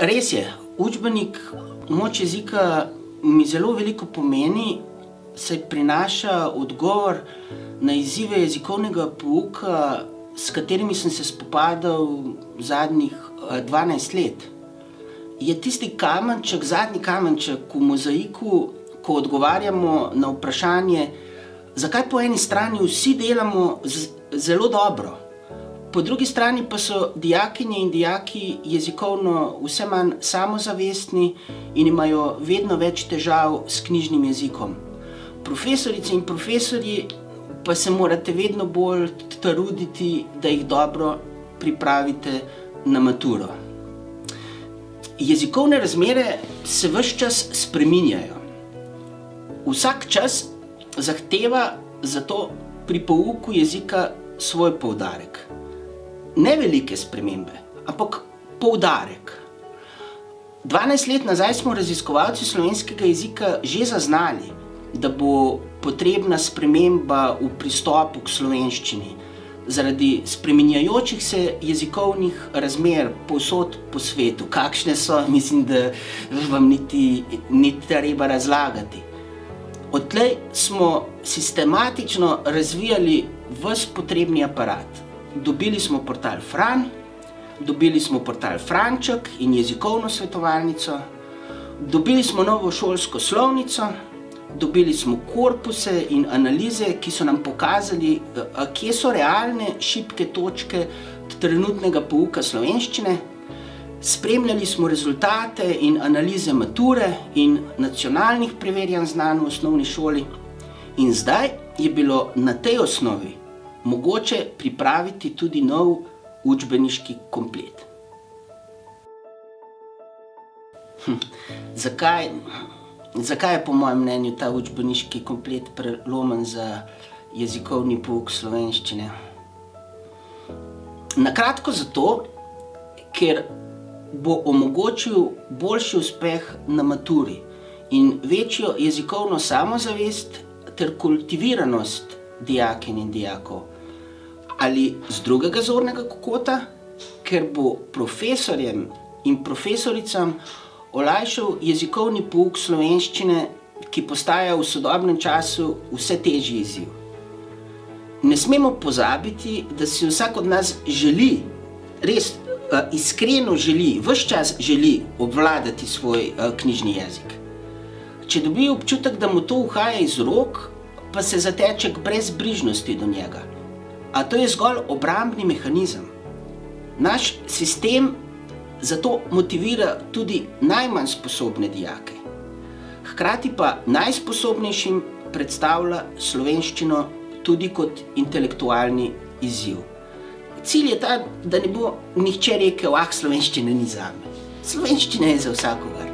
res je, učbenik moč jezika mi zelo veliko pomeni, saj prinaša odgovor na izzive jezikovnega pouka, s katerimi sem se spopadal zadnjih 12 let. Je tisti kamenček, zadnji kamenček v mozaiku, ko odgovarjamo na vprašanje, zakaj po eni strani vsi delamo zelo dobro, po drugi strani pa so dijakinje in dijaki jezikovno vse manj samozavestni in imajo vedno več težav s knjižnim jezikom. Profesorice in profesorji pa se morate vedno bolj truditi, da jih dobro pripravite na maturo. Jezikovne razmere se vse čas spreminjajo. Vsak čas zahteva zato pri pouku jezika svoj poudarek. Ne velike spremembe, ampak poudarek. 12 let nazaj smo raziskovalci slovenskega jezika že zaznali, da bo potrebna sprememba v pristopu k slovenščini zaradi spreminjajočih se jezikovnih razmer povsod po svetu. Kakšne so, mislim, da vam niti ni treba razlagati. Odtlej smo sistematično razvijali ves potrebni aparat. Dobili smo portal Fran, dobili smo portal Franček in jezikovno svetovalnico, dobili smo novo šolsko slovnico, dobili smo korpuse in analize, ki so nam pokazali, kje so realne šibke točke trenutnega pouka slovenščine. Spremljali smo rezultate in analize mature in nacionalnih preverjanj znanj v osnovni šoli in zdaj je bilo na tej osnovi mogoče pripraviti tudi nov učbeniški komplet. Zakaj? Zakaj je po mojem mnenju ta učbeniški komplet prelomen za jezikovni pouk slovenščine? Na kratko zato, ker bo omogočil boljši uspeh na maturi in večjo jezikovno samozavest ter kultiviranost dijakinj in dijakov. Ali z drugega zornega kota, ker bo profesorjem in profesoricam olajšal jezikovni pouk slovenščine, ki postaja v sodobnem času vse težji izziv. Ne smemo pozabiti, da si vsak od nas želi, res iskreno želi, ves čas želi obvladati svoj knjižni jezik. Če dobi občutek, da mu to uhaja iz rok, pa se zateče k brezbrižnosti do njega. A to je zgolj obrambni mehanizem. Naš sistem zato motivira tudi najmanj sposobne dijake. Hkrati pa najsposobnejšim predstavlja slovenščino tudi kot intelektualni izziv. Cilj je ta, da ne bo nihče rekel, ah, slovenščina ni zame. Slovenščina je za vsakogar.